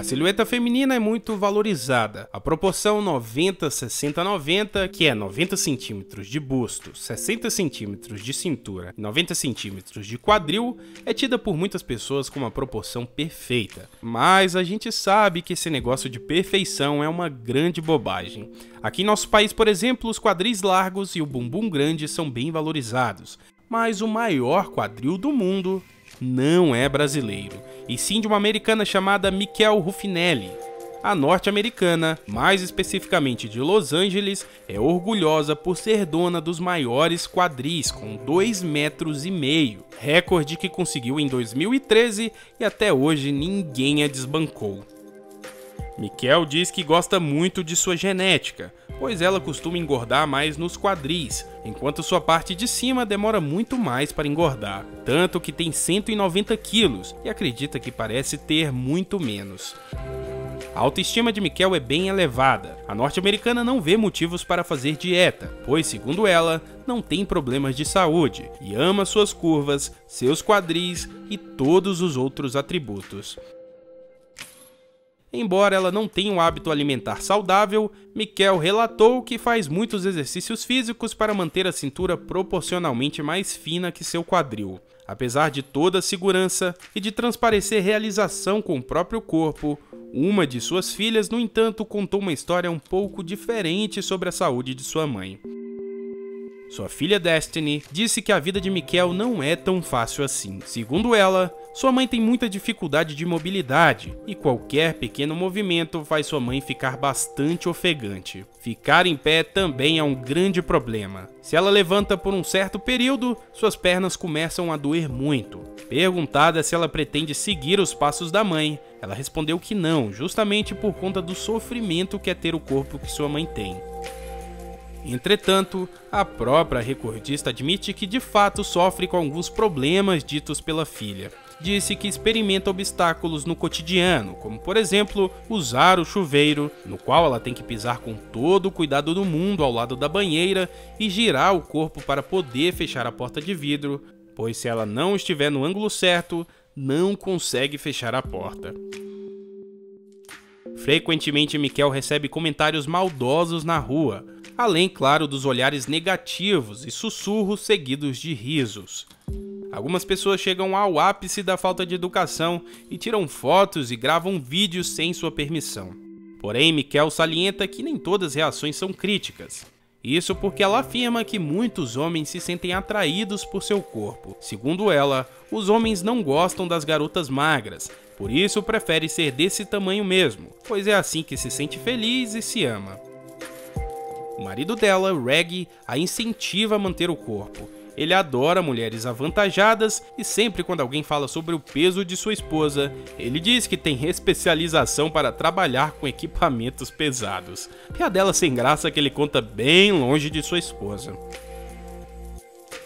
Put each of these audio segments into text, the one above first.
A silhueta feminina é muito valorizada. A proporção 90-60-90, que é 90 centímetros de busto, 60 centímetros de cintura e 90 centímetros de quadril, é tida por muitas pessoas como a proporção perfeita. Mas a gente sabe que esse negócio de perfeição é uma grande bobagem. Aqui em nosso país, por exemplo, os quadris largos e o bumbum grande são bem valorizados. Mas o maior quadril do mundo não é brasileiro, e sim de uma americana chamada Mikel Ruffinelli. A norte-americana, mais especificamente de Los Angeles, é orgulhosa por ser dona dos maiores quadris, com 2 metros e meio, recorde que conseguiu em 2013 e até hoje ninguém a desbancou. Mikel diz que gosta muito de sua genética, pois ela costuma engordar mais nos quadris, enquanto sua parte de cima demora muito mais para engordar, tanto que tem 190 quilos e acredita que parece ter muito menos. A autoestima de Mikel é bem elevada. A norte-americana não vê motivos para fazer dieta, pois, segundo ela, não tem problemas de saúde e ama suas curvas, seus quadris e todos os outros atributos. Embora ela não tenha um hábito alimentar saudável, Mikel relatou que faz muitos exercícios físicos para manter a cintura proporcionalmente mais fina que seu quadril. Apesar de toda a segurança e de transparecer realização com o próprio corpo, uma de suas filhas, no entanto, contou uma história um pouco diferente sobre a saúde de sua mãe. Sua filha Destiny disse que a vida de Mikel não é tão fácil assim. Segundo ela, sua mãe tem muita dificuldade de mobilidade e qualquer pequeno movimento faz sua mãe ficar bastante ofegante. Ficar em pé também é um grande problema. Se ela levanta por um certo período, suas pernas começam a doer muito. Perguntada se ela pretende seguir os passos da mãe, ela respondeu que não, justamente por conta do sofrimento que é ter o corpo que sua mãe tem. Entretanto, a própria recordista admite que de fato sofre com alguns problemas ditos pela filha. Disse que experimenta obstáculos no cotidiano, como por exemplo usar o chuveiro, no qual ela tem que pisar com todo o cuidado do mundo ao lado da banheira e girar o corpo para poder fechar a porta de vidro, pois se ela não estiver no ângulo certo, não consegue fechar a porta. Frequentemente, Mikel recebe comentários maldosos na rua, além, claro, dos olhares negativos e sussurros seguidos de risos. Algumas pessoas chegam ao ápice da falta de educação e tiram fotos e gravam vídeos sem sua permissão. Porém, Mikel salienta que nem todas as reações são críticas. Isso porque ela afirma que muitos homens se sentem atraídos por seu corpo. Segundo ela, os homens não gostam das garotas magras, por isso prefere ser desse tamanho mesmo, pois é assim que se sente feliz e se ama. O marido dela, Reggie, a incentiva a manter o corpo. Ele adora mulheres avantajadas e sempre quando alguém fala sobre o peso de sua esposa, ele diz que tem especialização para trabalhar com equipamentos pesados. E a dela sem graça que ele conta bem longe de sua esposa.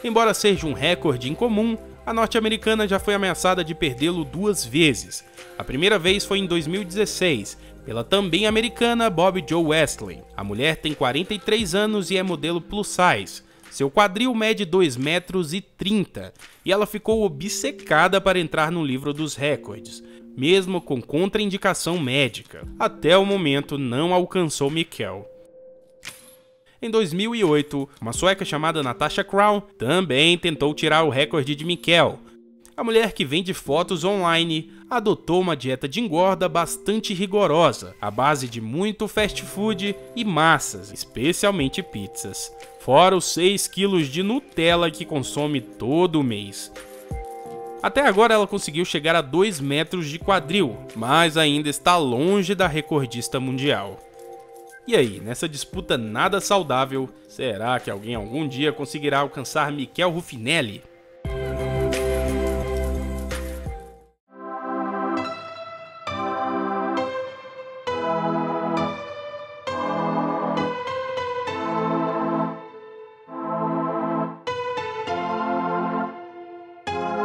Embora seja um recorde incomum, a norte-americana já foi ameaçada de perdê-lo duas vezes. A primeira vez foi em 2016, pela também americana Bob Joe Wesley. A mulher tem 43 anos e é modelo plus size. Seu quadril mede 2 metros e 30 e ela ficou obcecada para entrar no livro dos recordes, mesmo com contraindicação médica. Até o momento não alcançou Mikkel. Em 2008, uma sueca chamada Natasha Crown também tentou tirar o recorde de Mikkel, a mulher que vende fotos online adotou uma dieta de engorda bastante rigorosa, à base de muito fast food e massas, especialmente pizzas, fora os 6 quilos de Nutella que consome todo mês. Até agora ela conseguiu chegar a 2 metros de quadril, mas ainda está longe da recordista mundial. E aí, nessa disputa nada saudável, será que alguém algum dia conseguirá alcançar Mikel Ruffinelli? Bye.